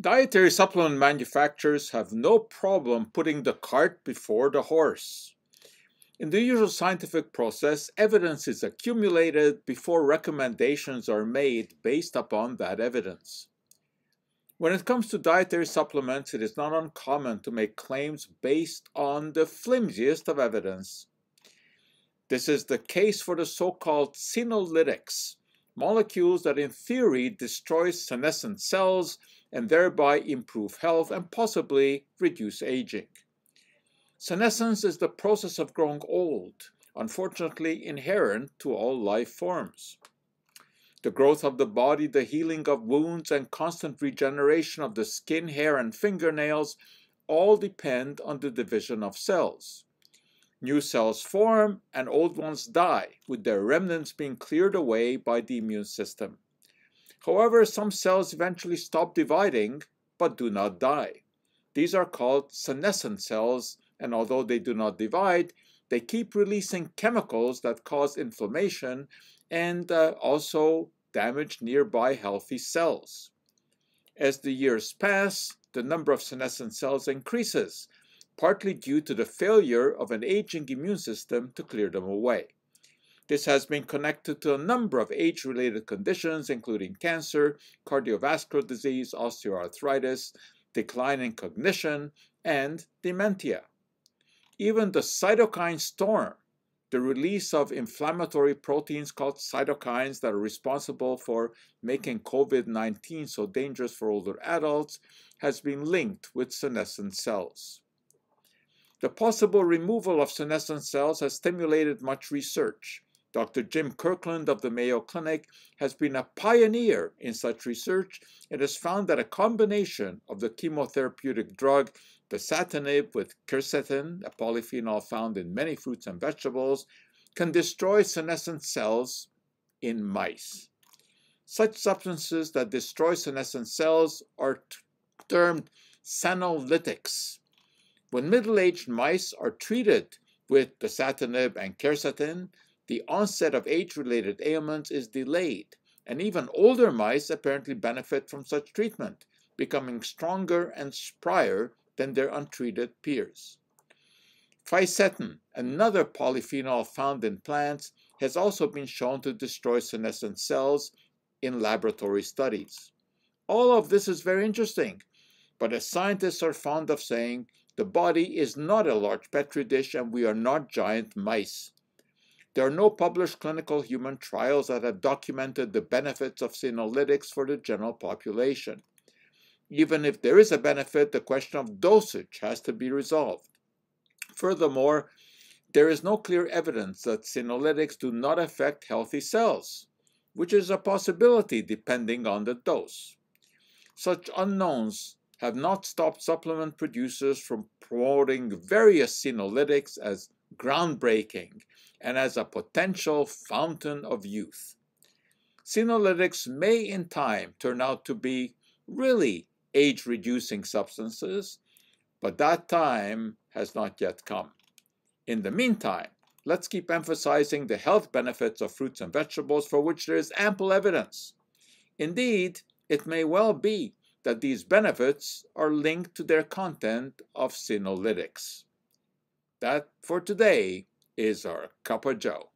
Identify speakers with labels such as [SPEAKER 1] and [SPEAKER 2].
[SPEAKER 1] Dietary supplement manufacturers have no problem putting the cart before the horse. In the usual scientific process, evidence is accumulated before recommendations are made based upon that evidence. When it comes to dietary supplements, it is not uncommon to make claims based on the flimsiest of evidence. This is the case for the so-called senolytics, molecules that in theory destroy senescent cells and thereby improve health and possibly reduce aging. Senescence is the process of growing old, unfortunately inherent to all life forms. The growth of the body, the healing of wounds, and constant regeneration of the skin, hair, and fingernails all depend on the division of cells. New cells form and old ones die, with their remnants being cleared away by the immune system. However, some cells eventually stop dividing but do not die. These are called senescent cells, and although they do not divide, they keep releasing chemicals that cause inflammation and uh, also damage nearby healthy cells. As the years pass, the number of senescent cells increases, partly due to the failure of an aging immune system to clear them away. This has been connected to a number of age-related conditions, including cancer, cardiovascular disease, osteoarthritis, decline in cognition, and dementia. Even the cytokine storm, the release of inflammatory proteins called cytokines that are responsible for making COVID-19 so dangerous for older adults, has been linked with senescent cells. The possible removal of senescent cells has stimulated much research. Dr. Jim Kirkland of the Mayo Clinic has been a pioneer in such research and has found that a combination of the chemotherapeutic drug dasatinib with quercetin, a polyphenol found in many fruits and vegetables, can destroy senescent cells in mice. Such substances that destroy senescent cells are termed senolytics. When middle-aged mice are treated with dasatinib and quercetin, the onset of age-related ailments is delayed, and even older mice apparently benefit from such treatment, becoming stronger and sprier than their untreated peers. Fisetin, another polyphenol found in plants, has also been shown to destroy senescent cells in laboratory studies. All of this is very interesting, but as scientists are fond of saying, the body is not a large petri dish and we are not giant mice. There are no published clinical human trials that have documented the benefits of senolytics for the general population. Even if there is a benefit, the question of dosage has to be resolved. Furthermore, there is no clear evidence that senolytics do not affect healthy cells, which is a possibility depending on the dose. Such unknowns have not stopped supplement producers from promoting various senolytics as groundbreaking and as a potential fountain of youth. Senolytics may in time turn out to be really age-reducing substances, but that time has not yet come. In the meantime, let's keep emphasizing the health benefits of fruits and vegetables for which there is ample evidence. Indeed, it may well be that these benefits are linked to their content of senolytics. That for today is our Cup of Joe.